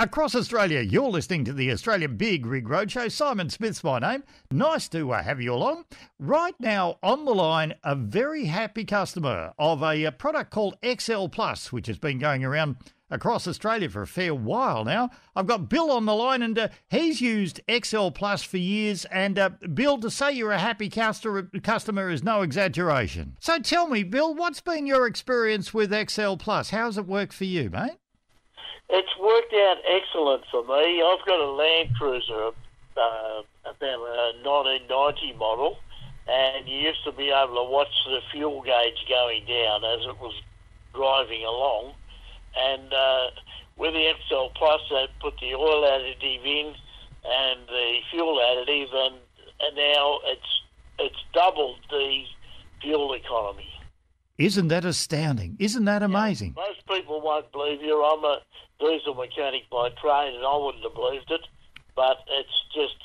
Across Australia, you're listening to the Australian Big Rig Roadshow. Simon Smith's my name. Nice to uh, have you along. Right now, on the line, a very happy customer of a, uh, product called XcelPlus, which has been going around across Australia for a fair while now. I've got Bill on the line, and uh, he's used XcelPlus for years. And uh, Bill, to say you're a happy customer, customer is no exaggeration. So tell me, Bill, what's been your experience with XcelPlus? How's it work for you, mate? It's worked out excellent for me. I've got a Land Cruiser, uh, about a 1990 model, and you used to be able to watch the fuel gauge going down as it was driving along. And uh, with the XcelPlus, they put the oil additive in and the fuel additive, and, and now it's it's doubled the fuel economy. Isn't that astounding? Isn't that amazing? Yeah, most people won't believe you. I'm a diesel mechanic by trade, and I wouldn't have believed it. But it's just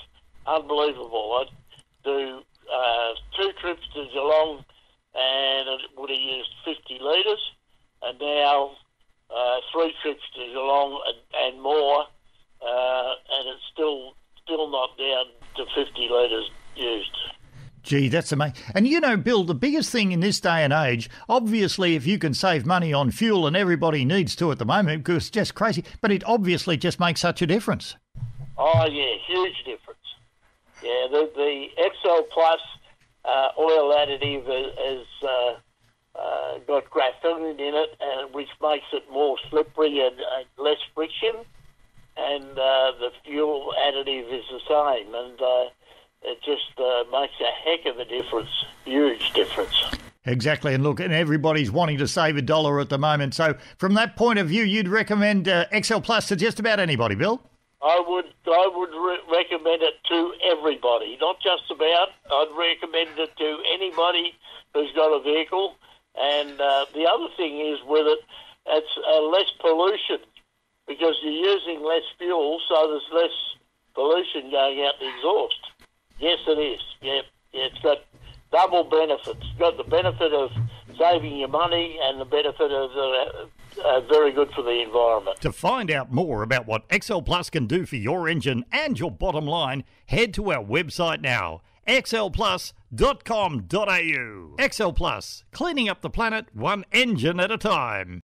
unbelievable. I do uh, two trips to Geelong, and it would have used 50 litres, and now uh, three trips to Geelong and, and more, uh, and it's still still not down to 50 litres used. Gee, that's amazing. And you know, Bill, the biggest thing in this day and age, obviously, if you can save money on fuel, and everybody needs to at the moment because it's just crazy, but it obviously just makes such a difference. Oh, yeah, huge difference. Yeah, the, the XL Plus uh, oil additive has uh, uh, got graphene in it, and which makes it more slippery and less friction. And uh, the fuel additive is the same. And uh, it just uh, makes a heck of a difference, huge difference. Exactly, and look, and everybody's wanting to save a dollar at the moment. So, from that point of view, you'd recommend uh, XcelPlus to just about anybody, Bill. I would, I would re- recommend it to everybody, not just about. I'd recommend it to anybody who's got a vehicle. And uh, the other thing is with it, it's uh, less pollution because you're using less fuel, so there's less pollution going out the exhaust. Yes, it is. Yeah, it's got double benefits. It's got the benefit of saving your money and the benefit of uh, uh, very good for the environment. To find out more about what XcelPlus can do for your engine and your bottom line, head to our website now xcelplus.com.au. XL Plus, cleaning up the planet one engine at a time.